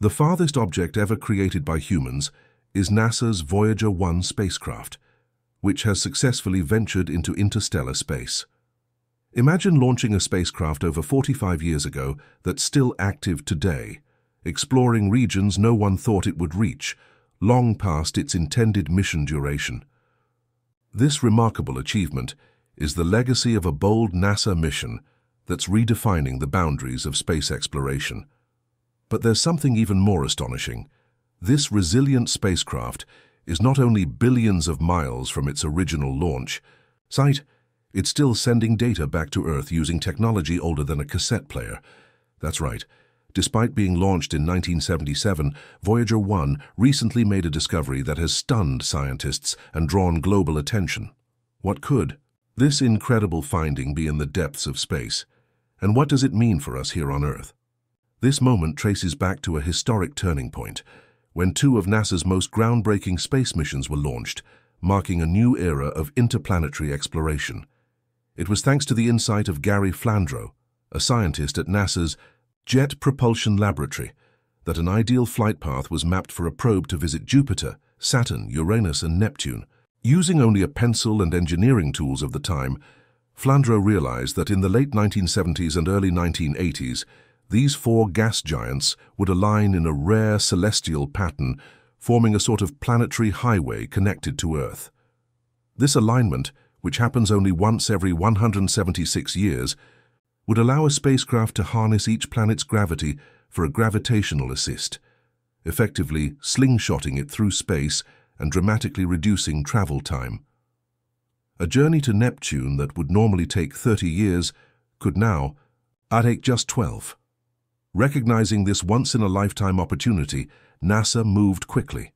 The farthest object ever created by humans is NASA's Voyager 1 spacecraft, which has successfully ventured into interstellar space. Imagine launching a spacecraft over 45 years ago that's still active today, exploring regions no one thought it would reach, long past its intended mission duration. This remarkable achievement is the legacy of a bold NASA mission that's redefining the boundaries of space exploration. But there's something even more astonishing. This resilient spacecraft is not only billions of miles from its original launch site, it's still sending data back to Earth using technology older than a cassette player. That's right. Despite being launched in 1977, Voyager 1 recently made a discovery that has stunned scientists and drawn global attention. What could this incredible finding be in the depths of space? And what does it mean for us here on Earth? This moment traces back to a historic turning point, when two of NASA's most groundbreaking space missions were launched, marking a new era of interplanetary exploration. It was thanks to the insight of Gary Flandro, a scientist at NASA's Jet Propulsion Laboratory, that an ideal flight path was mapped for a probe to visit Jupiter, Saturn, Uranus and Neptune. Using only a pencil and engineering tools of the time, Flandro realized that in the late 1970s and early 1980s, these four gas giants would align in a rare celestial pattern, forming a sort of planetary highway connected to Earth. This alignment, which happens only once every 176 years, would allow a spacecraft to harness each planet's gravity for a gravitational assist, effectively slingshotting it through space and dramatically reducing travel time. A journey to Neptune that would normally take 30 years could now take just 12. Recognizing this once-in-a-lifetime opportunity, NASA moved quickly.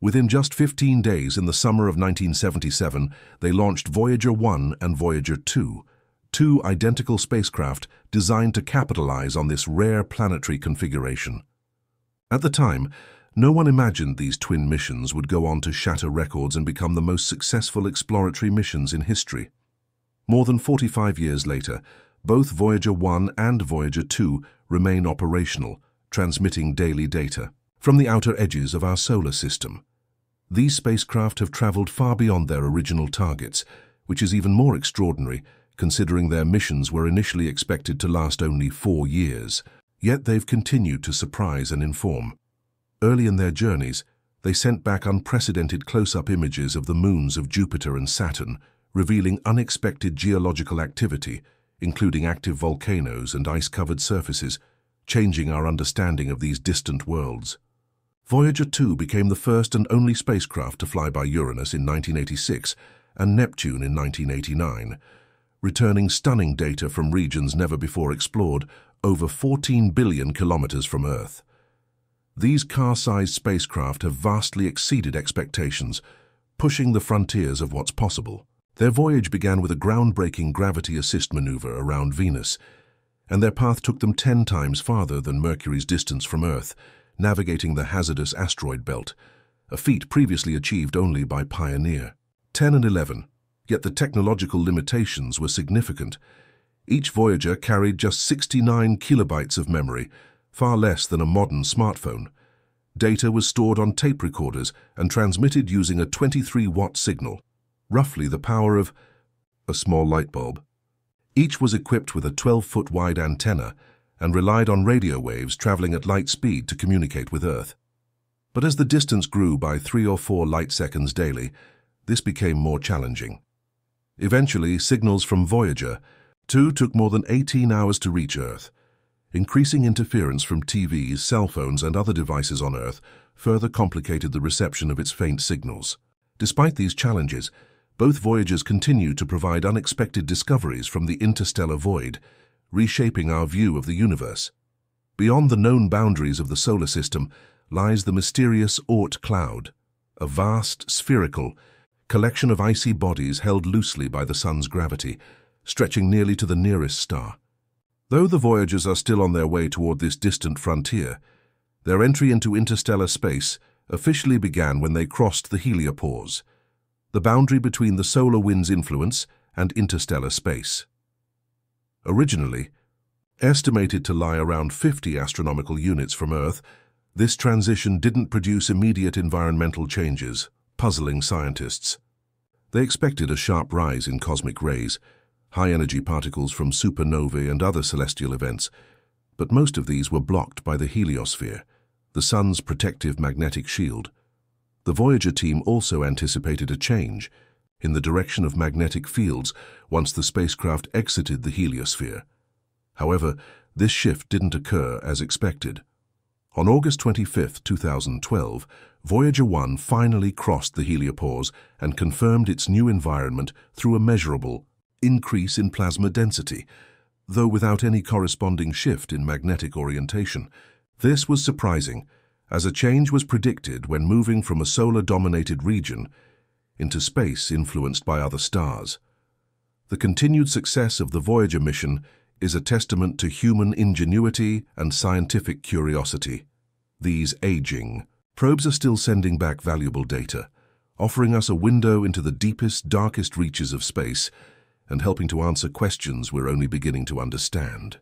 Within just 15 days in the summer of 1977, they launched Voyager 1 and Voyager 2, two identical spacecraft designed to capitalize on this rare planetary configuration. At the time, no one imagined these twin missions would go on to shatter records and become the most successful exploratory missions in history. More than 45 years later, both Voyager 1 and Voyager 2 remain operational, transmitting daily data from the outer edges of our solar system. These spacecraft have traveled far beyond their original targets, which is even more extraordinary considering their missions were initially expected to last only four years. Yet they've continued to surprise and inform. Early in their journeys, they sent back unprecedented close-up images of the moons of Jupiter and Saturn, revealing unexpected geological activity, including active volcanoes and ice-covered surfaces, changing our understanding of these distant worlds. Voyager 2 became the first and only spacecraft to fly by Uranus in 1986 and Neptune in 1989, returning stunning data from regions never before explored, over 14 billion kilometers from Earth. These car-sized spacecraft have vastly exceeded expectations, pushing the frontiers of what's possible. Their voyage began with a groundbreaking gravity assist maneuver around Venus, and their path took them 10 times farther than Mercury's distance from Earth, navigating the hazardous asteroid belt, a feat previously achieved only by Pioneer. 10 and 11, yet the technological limitations were significant. Each Voyager carried just 69 kilobytes of memory, far less than a modern smartphone. Data was stored on tape recorders and transmitted using a 23-watt signal, roughly the power of a small light bulb. Each was equipped with a 12-foot wide antenna and relied on radio waves traveling at light speed to communicate with Earth. But as the distance grew by three or four light seconds daily, this became more challenging. Eventually, signals from Voyager 2 took more than 18 hours to reach Earth, Increasing interference from TVs, cell phones and other devices on Earth further complicated the reception of its faint signals. Despite these challenges, both voyages continue to provide unexpected discoveries from the interstellar void, reshaping our view of the universe. Beyond the known boundaries of the solar system lies the mysterious Oort cloud, a vast, spherical, collection of icy bodies held loosely by the sun's gravity, stretching nearly to the nearest star. Though the Voyagers are still on their way toward this distant frontier, their entry into interstellar space officially began when they crossed the heliopause, the boundary between the solar wind's influence and interstellar space. Originally, estimated to lie around 50 astronomical units from Earth, This transition didn't produce immediate environmental changes, puzzling scientists. They expected a sharp rise in cosmic rays, high-energy particles from supernovae and other celestial events, but most of these were blocked by the heliosphere, the Sun's protective magnetic shield. The Voyager team also anticipated a change in the direction of magnetic fields once the spacecraft exited the heliosphere. However, this shift didn't occur as expected. On August 25, 2012, Voyager 1 finally crossed the heliopause and confirmed its new environment through a measurable increase in plasma density, though without any corresponding shift in magnetic orientation. This was surprising, as a change was predicted when moving from a solar-dominated region into space influenced by other stars. The continued success of the Voyager mission is a testament to human ingenuity and scientific curiosity. These aging probes are still sending back valuable data, offering us a window into the deepest, darkest reaches of space and helping to answer questions we're only beginning to understand.